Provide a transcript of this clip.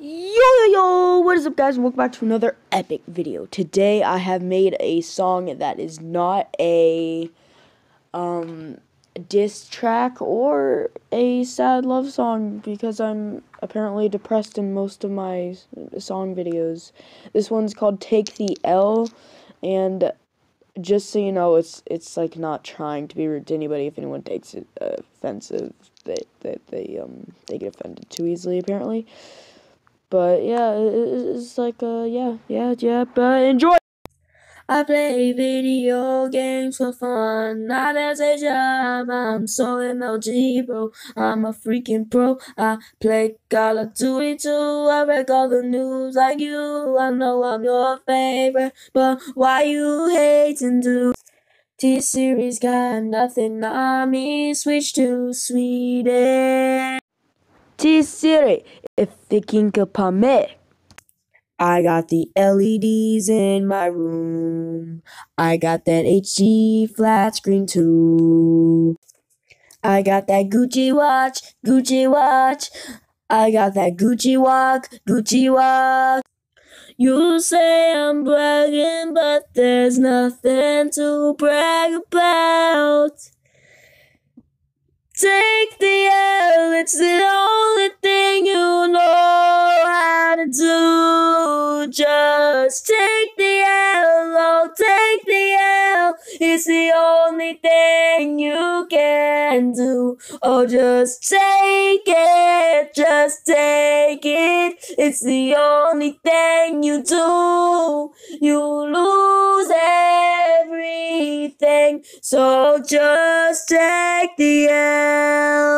Yo yo yo, what is up guys? Welcome back to another epic video. Today I have made a song that is not a um diss track or a sad love song because I'm apparently depressed in most of my song videos. This one's called Take the L and just so you know it's it's like not trying to be rude to anybody if anyone takes it uh, offensive that they they um they get offended too easily apparently. But yeah, it's like uh yeah, yeah, yeah, but enjoy. I play video games for fun, not as a job. I'm so MLG, bro. I'm a freaking pro. I play Call of Duty too. I read all the news like you. I know I'm your favorite, but why you hating, dude? T-Series got nothing on me. Switch to Sweden. T-Series, if the king me. I got the LEDs in my room. I got that HD flat screen too. I got that Gucci watch, Gucci watch. I got that Gucci walk, Gucci walk. You say I'm bragging, but there's nothing to brag about. Take the L, it's the Just take the L, oh, take the L. It's the only thing you can do. Oh, just take it, just take it. It's the only thing you do. You lose everything, so just take the L.